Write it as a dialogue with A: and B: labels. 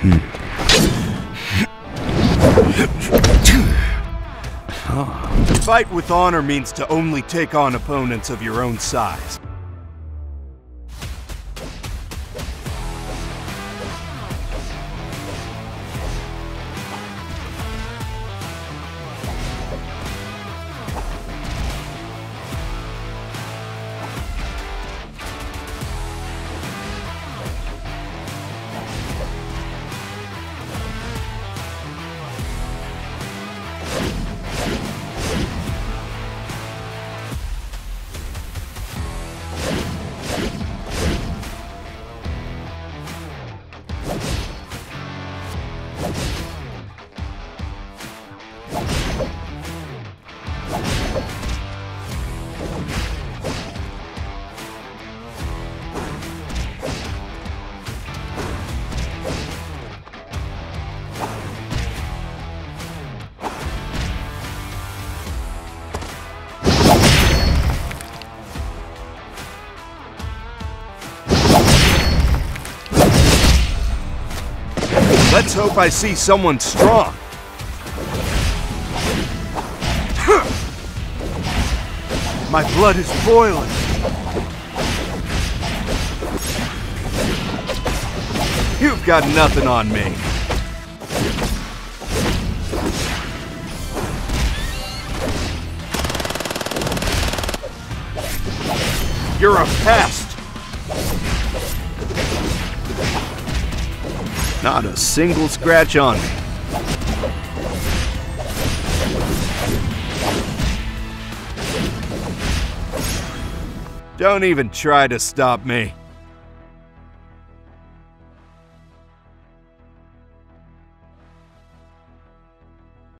A: Hmm. Fight with honor means to only take on opponents of your own size. Let's hope I see someone strong. My blood is boiling. You've got nothing on me. You're a pest. Not a single scratch on me. Don't even try to stop me.